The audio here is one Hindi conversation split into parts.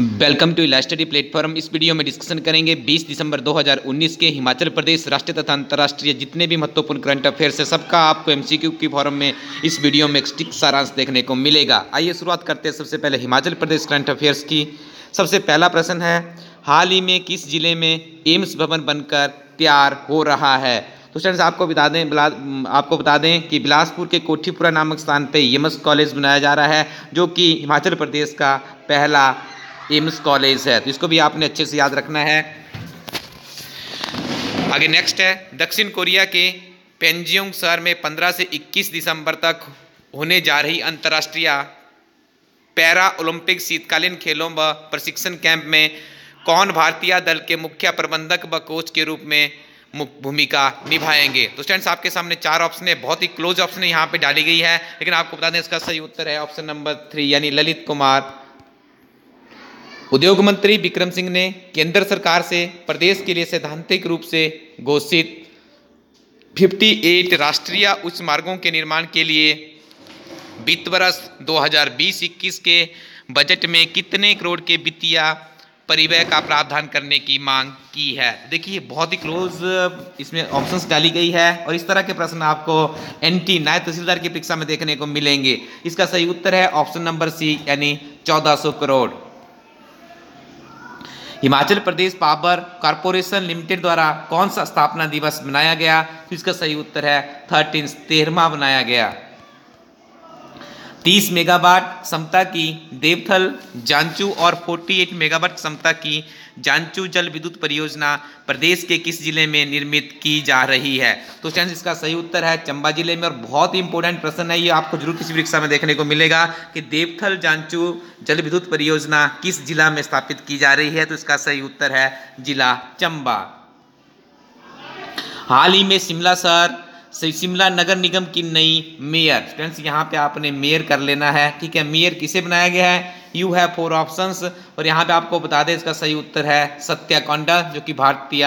Welcome to Ila study platform इस वीडियो में डिस्कशन करेंगे 20 दिसंबर 2019 के हिमाचल प्रदेश राष्ट्रीय तथा अंतर्राष्ट्रीय जितने भी महत्वपूर्ण करंट अफेयर्स है, सबका आपको एमसीक्यू की फॉर्म में इस वीडियो में स्टिक सारांश देखने को मिलेगा। आइए शुरुआत करते हैं सबसे पहले हिमाचल प्रदेश करंट अफेयर्स की। सबसे पहला प्रश्न है, हाल ही में किस ज़िले में एम्स भवन बनकर तैयार हो रहा है? तो फ्रेंड्स आपको बता दें आपको बता दें कि बिलासपुर के कोठीपुरा नामक स्थान पे यमस कॉलेज बनाया जा रहा है, जो कि हिमाचल प्रदेश का पहला एम्स कॉलेज है। तो इसको भी आपने अच्छे से याद रखना है। आगे नेक्स्ट है। दक्षिण कोरिया के पेंजियोंग शहर में 15 से 21 दिसंबर तक होने जा रही अंतर्राष्ट्रीय पैरा ओलंपिक शीतकालीन खेलों व प्रशिक्षण कैंप में कौन भारतीय दल के मुख्य प्रबंधक व कोच के रूप में भूमिका निभाएँगे? तो स्टूडेंट्स आपके सामने चार ऑप्शन है। बहुत ही क्लोज ऑप्शन यहाँ पे डाली गई है। लेकिन आपको बता दें, इसका सही उत्तर है ऑप्शन नंबर थ्री यानी ललित कुमार। उद्योग मंत्री विक्रम सिंह ने केंद्र सरकार से, प्रदेश के लिए सैद्धांतिक रूप से घोषित 58 राष्ट्रीय उच्च मार्गों के निर्माण के लिए वित्त वर्ष 2020-21 के बजट में कितने करोड़ के वित्तीय परिव्यय का प्रावधान करने की मांग की है? देखिए, बहुत ही क्लोज इसमें ऑप्शंस डाली गई है और इस तरह के प्रश्न आपको एनटी नायब तहसीलदार की परीक्षा में देखने को मिलेंगे। इसका सही उत्तर है ऑप्शन नंबर सी यानी 1400 crore. Himachal Pradesh power corporation limited द्वारा कौन सा स्थापना दिवस मनाया गया? तो इसका सही उत्तर है थर्टीन तेरहवा मनाया गया। 30 मेगावाट क्षमता की, देवथल, जांचू और 48 मेगावाट क्षमता की जांचू जल विद्युत परियोजना प्रदेश के किस ज़िले में निर्मित की जा रही है? तो फ्रेंड्स इसका सही उत्तर है चंबा ज़िले में और बहुत ही इंपॉर्टेंट प्रश्न है, ये आपको ज़रूर किसी परीक्षा में देखने को मिलेगा कि देवथल जांचू जल विद्युत परियोजना किस जिला में स्थापित की जा रही है? तो इसका सही उत्तर है जिला चंबा। हाल ही में शिमला शहर शिमला नगर निगम की नई मेयर। फ्रेंड्स यहाँ पे आपने मेयर कर लेना है। ठीक है, मेयर किसे बनाया गया है? यू हैव फोर ऑप्शंस और यहाँ पे आपको बता दें, इसका सही उत्तर है सत्या कौंडा जो कि भारतीय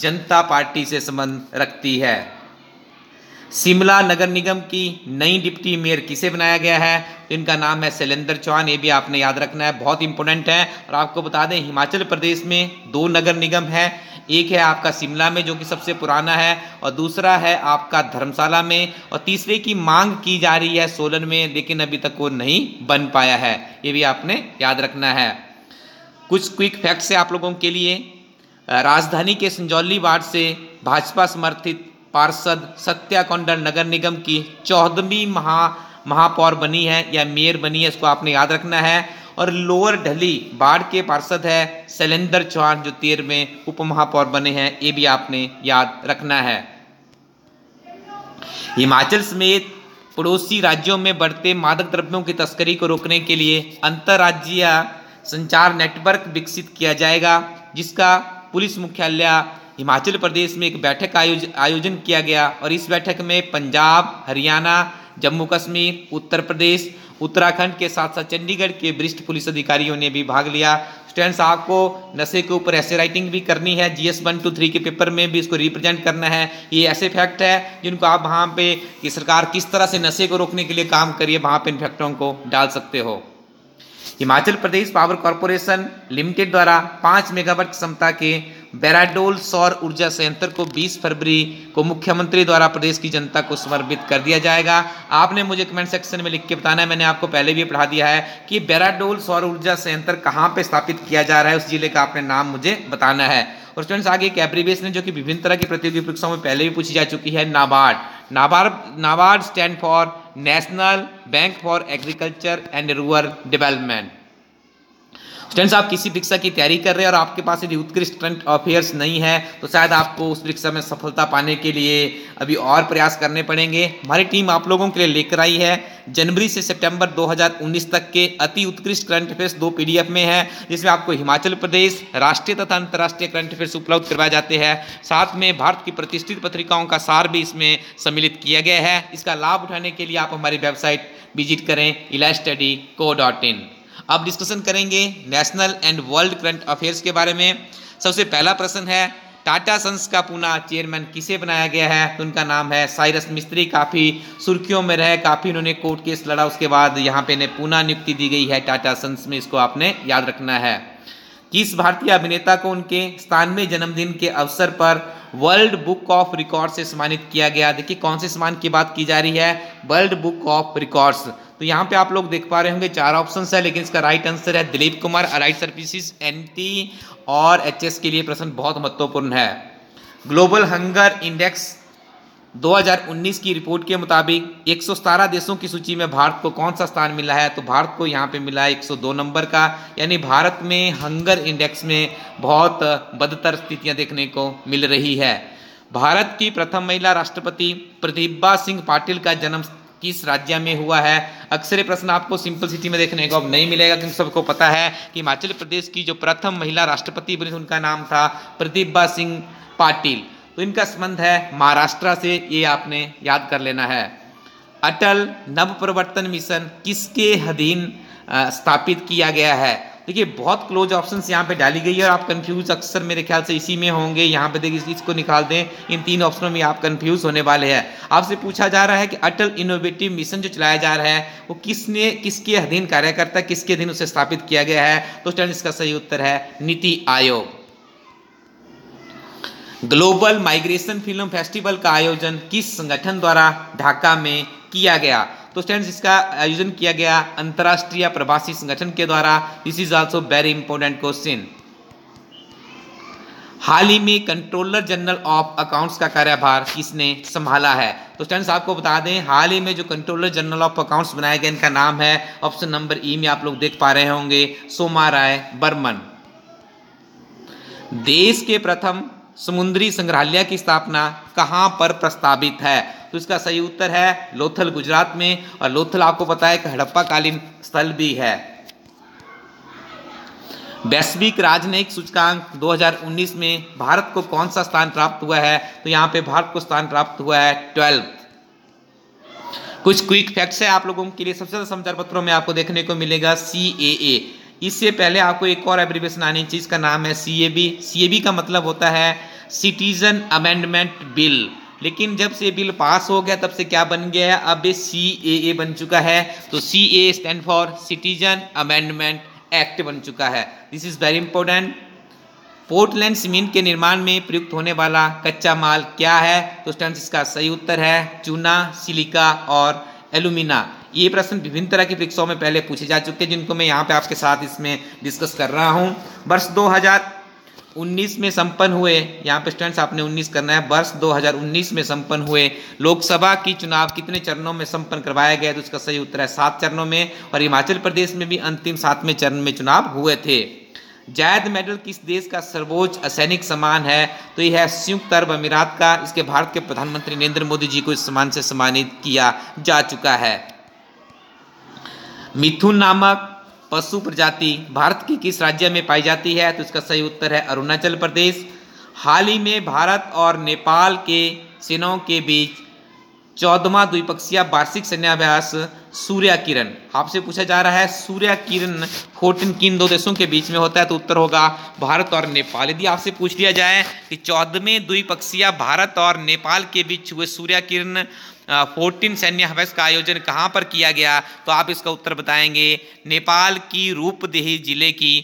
जनता पार्टी से संबंध रखती है। शिमला नगर निगम की नई डिप्टी मेयर किसे बनाया गया है? इनका नाम है शैलेंद्र चौहान, ये भी आपने याद रखना है, बहुत इंपॉर्टेंट है। और आपको बता दें, हिमाचल प्रदेश में दो नगर निगम है एक है आपका शिमला में, जो कि सबसे पुराना है, और दूसरा है आपका धर्मशाला में, और तीसरे की मांग की जा रही है सोलन में, लेकिन अभी तक वो नहीं बन पाया है। ये भी आपने याद रखना है। कुछ क्विक फैक्ट्स है आप लोगों के लिए। राजधानी के संजौली वार्ड से भाजपा समर्थित पार्षद सत्या कौंडल नगर निगम की चौदहवीं महा, महापौर बनी है, या मेयर बनी है, इसको आपने याद रखना है। और लोअर ढली बाढ़ के पार्षद है शैलेंद्र चौहान जो तेर में उप महापौर बने हैं, ये भी आपने याद रखना है। हिमाचल समेत पड़ोसी राज्यों में बढ़ते मादक द्रव्यों की तस्करी को रोकने के लिए अंतर्राज्यीय संचार नेटवर्क विकसित किया जाएगा, जिसका पुलिस मुख्यालय हिमाचल प्रदेश में एक बैठक आयोज, आयोजन किया गया और इस बैठक में पंजाब, हरियाणा, जम्मू कश्मीर, उत्तर प्रदेश उत्तराखंड के साथ साथ चंडीगढ़ के वरिष्ठ पुलिस अधिकारियों ने भी भाग लिया। स्टूडेंट्स आपको नशे के ऊपर ऐसे राइटिंग भी करनी है जीएस वन टू थ्री के पेपर में भी इसको रिप्रेजेंट करना है। ये ऐसे फैक्ट है जिनको आप वहाँ पे कि सरकार किस तरह से नशे को रोकने के लिए काम करिए वहाँ पे इन फैक्टरों को डाल सकते हो। Himachal Pradesh power corporation limited द्वारा पाँच मेगावाट क्षमता के बेराडोल सौर ऊर्जा संयंत्र को 20 फरवरी को मुख्यमंत्री द्वारा प्रदेश की जनता को समर्पित कर दिया जाएगा। आपने मुझे कमेंट सेक्शन में लिख के बताना है। मैंने आपको पहले भी पढ़ा दिया है कि बेराडोल सौर ऊर्जा संयंत्र कहाँ पर स्थापित किया जा रहा है। उस ज़िले का आपने नाम मुझे बताना है। और स्टूडेंट्स आगे एक ने जो कि विभिन्न तरह की प्रतियोगी परीक्षाओं में पहले भी पूछी जा चुकी है। NABARD. NABARD NABARD stand for National Bank for Agriculture and Rural Development students आप किसी परीक्षा की तैयारी कर रहे हैं और आपके पास यदि उत्कृष्ट करंट अफेयर्स नहीं है तो शायद आपको उस परीक्षा में सफलता पाने के लिए अभी और प्रयास करने पड़ेंगे। हमारी टीम आप लोगों के लिए लेकर आई है। जनवरी से सितंबर 2019 तक के अति उत्कृष्ट करंट अफेयर्स दो पीडीएफ में है, जिसमें आपको हिमाचल प्रदेश, राष्ट्रीय तथा अंतर्राष्ट्रीय करंट अफेयर्स उपलब्ध करवाए जाते हैं। साथ में भारत की प्रतिष्ठित पत्रिकाओं का सार भी इसमें सम्मिलित किया गया है। इसका लाभ उठाने के लिए आप हमारी वेबसाइट विज़िट करें इला स्टडी को डॉट इन अब डिस्कशन करेंगे national and world current affairs के बारे में। सबसे पहला प्रश्न है टाटा सन्स का पुनः चेयरमैन किसे बनाया गया है? तो उनका नाम है साइरस मिस्त्री काफ़ी सुर्खियों में रहे, काफ़ी उन्होंने कोर्ट केस लड़ा, उसके बाद यहाँ पे इन्हें पुनः नियुक्ति दी गई है टाटा सन्स में, इसको आपने याद रखना है। किस भारतीय अभिनेता को उनके स्थानवे जन्मदिन के अवसर पर वर्ल्ड बुक ऑफ़ रिकॉर्ड से सम्मानित किया गया? देखिए, कौन से सम्मान की बात की जा रही है? वर्ल्ड बुक ऑफ़ रिकॉर्ड्स तो यहाँ पे आप लोग देख पा रहे होंगे चार ऑप्शन है, लेकिन इसका राइट आंसर है Dilip Kumar right services N और एचएस के लिए प्रश्न बहुत महत्वपूर्ण है। ग्लोबल हंगर इंडेक्स 2019 की रिपोर्ट के मुताबिक एक देशों की सूची में भारत को कौन सा स्थान मिला है? तो भारत को यहाँ पे मिला है 102 नंबर का, यानी भारत में हंगर इंडेक्स में बहुत बदतर स्थितियाँ देखने को मिल रही है। भारत की प्रथम महिला राष्ट्रपति प्रतिभा सिंह पाटिल का जन्म किस राज्य में हुआ है? अक्सर प्रश्न आपको सिंपल सिटी में देखने को अब नहीं मिलेगा, क्योंकि सबको पता है कि हिमाचल प्रदेश की जो प्रथम महिला राष्ट्रपति बनी उनका नाम था प्रतिभा सिंह पाटिल। तो इनका संबंध है महाराष्ट्र से, ये आपने याद कर लेना है। अटल नव प्रवर्तन मिशन किसके अधीन स्थापित किया गया है? देखिए, बहुत क्लोज ऑप्शंस यहाँ पे डाली गई है और आप कंफ्यूज अक्सर मेरे ख्याल से इसी में होंगे। यहाँ पे देखिए, इसको निकाल दें। इन तीन ऑप्शनों में आप कंफ्यूज होने वाले हैं। आपसे पूछा जा रहा है कि अटल इनोवेटिव मिशन जो चलाया जा रहा है, वो किसने, किसके अधीन कार्य करता है किसके अधीन उसे स्थापित किया गया है? तो स्टैंड इसका सही उत्तर है NITI Aayog. Global migration film festival का आयोजन किस संगठन द्वारा ढाका में किया गया? तो स्टूडेंट्स इसका आयोजन किया गया अंतर्राष्ट्रीय प्रवासी संगठन के द्वारा। This is also very important question हाल ही में कंट्रोलर जनरल ऑफ़ अकाउंट्स का कार्यभार किसने संभाला है? तो स्टूडेंट्स आपको बता दें, हाल ही में जो कंट्रोलर जनरल ऑफ़ अकाउंट्स बनाए गए इनका नाम है ऑप्शन नंबर ई में आप लोग देख पा रहे होंगे, सोमा राय बर्मन। देश के प्रथम समुद्री संग्रहालय की स्थापना कहाँ पर प्रस्तावित है? तो इसका सही उत्तर है लोथल, गुजरात में। और लोथल आपको पता है कि हड़प्पा कालीन स्थल भी है। वैश्विक राजनयिक सूचकांक 2019 में भारत को कौन सा स्थान प्राप्त हुआ है? तो यहाँ पे भारत को स्थान प्राप्त हुआ है ट्वेल्व कुछ क्विक फैक्ट्स है आप लोगों के लिए। सबसे ज़्यादा समाचार पत्रों में आपको देखने को मिलेगा सी ए ए इससे पहले आपको एक और एब्रीवेशन आनी चाहिए इसका नाम है सी A B C A B का मतलब होता है सिटीजन अमेंडमेंट बिल लेकिन जब से बिल पास हो गया, तब से क्या बन गया है? अब सी ए ए बन चुका है। तो C A stand for citizen amendment act बन चुका है। This is very important Portland cement के निर्माण में प्रयुक्त होने वाला कच्चा माल क्या है? तो स्टूडेंट्स इसका सही उत्तर है, चूना, सिलिका और एलुमिना। ये प्रश्न विभिन्न तरह की परीक्षाओं में पहले पूछे जा चुके हैं, जिनको मैं यहाँ पे आपके साथ इसमें डिस्कस कर रहा हूँ। वर्ष 2019 में संपन्न हुए। यहाँ पे स्टूडेंट्स आपने 19 करना है। वर्ष 2019 में संपन्न हुए। लोकसभा की चुनाव कितने चरणों में संपन्न करवाया गया तो उसका सही उत्तर है सात चरणों में और हिमाचल प्रदेश में भी अंतिम सातवें चरण में चुनाव हुए थे। जायद मेडल किस देश का सर्वोच्च असैनिक सम्मान है? तो यह है संयुक्त अरब अमीरात का। इसके भारत के प्रधानमंत्री नरेंद्र मोदी जी को इस सम्मान से सम्मानित किया जा चुका है। मिथुन नामक पशु प्रजाति भारत के किस राज्य में पाई जाती है? तो इसका सही उत्तर है अरुणाचल प्रदेश। हाल ही में भारत और नेपाल के सेनाओं के बीच चौदवा द्विपक्षीय वार्षिक सैन्याभ्यास सूर्य किरण। आपसे पूछा जा रहा है, सूर्य किरण फोर्टीन किन दो देशों के बीच में होता है? तो उत्तर होगा, भारत और नेपाल। यदि आपसे पूछ लिया जाए कि चौदहवें द्विपक्षीय भारत और नेपाल के बीच हुए सूर्य किरण फोर्टीन सैन्य का आयोजन कहाँ पर किया गया? तो आप इसका उत्तर बताएँगे, नेपाल की रूपदेही ज़िले की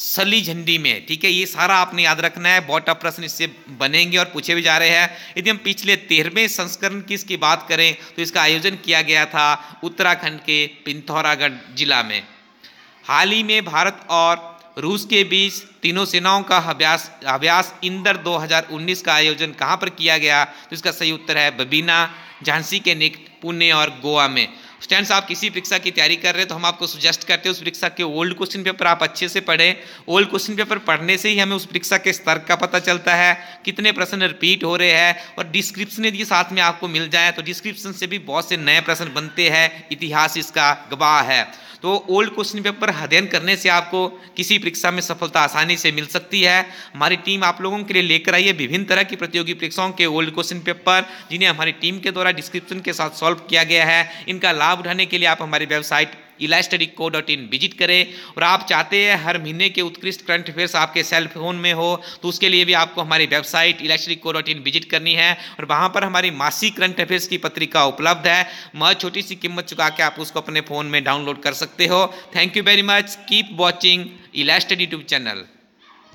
सली झंडी में ठीक है? ये सारा आपने याद रखना है, बॉट ऑफ़ प्रश्न इससे बनेंगे और पूछे भी जा रहे हैं। यदि हम पिछले तेरहवें संस्करण की इसकी बात करें तो इसका आयोजन किया गया था उत्तराखंड के पिंथौरागढ़ जिला में। हाल ही में भारत और रूस के बीच तीनों सेनाओं का अभ्यास अभ्यास इंदर 2019 का आयोजन कहाँ पर किया गया? तो इसका सही उत्तर है बबीना, झांसी के निकट पुणे और गोवा में। स्टूडेंट्स आप किसी परीक्षा की तैयारी कर रहे हैं तो हम आपको सुजेस्ट करते हैं, उस परीक्षा के ओल्ड क्वेश्चन पेपर आप अच्छे से पढ़ें। ओल्ड क्वेश्चन पेपर पढ़ने से ही हमें उस परीक्षा के स्तर का पता चलता है, कितने प्रश्न रिपीट हो रहे हैं और डिस्क्रिप्शन यदि साथ में आपको मिल जाए तो डिस्क्रिप्शन से भी बहुत से नए प्रश्न बनते हैं, इतिहास इसका गवाह है। तो ओल्ड क्वेश्चन पेपर अध्ययन करने से आपको किसी परीक्षा में सफलता आसानी से मिल सकती है। हमारी टीम आप लोगों के लिए लेकर आई है विभिन्न तरह की प्रतियोगी परीक्षाओं के ओल्ड क्वेश्चन पेपर जिन्हें हमारी टीम के द्वारा डिस्क्रिप्शन के साथ सॉल्व किया गया है। इनका लाभ उठाने के लिए आप हमारी वेबसाइट इला study co dot in visit करें और आप चाहते हैं हर महीने के उत्कृष्ट करंट अफेयर्स आपके सेल फ़ोन में हो तो उसके लिए भी आपको हमारी वेबसाइट इला study co dot in visit करनी है और वहाँ पर हमारी मासिक करंट अफेयर्स की पत्रिका उपलब्ध है। मह छोटी सी कीमत चुका के आप उसको अपने फ़ोन में डाउनलोड कर सकते हो। Thank you very much keep watching इला स्टडी यूट्यूब चैनल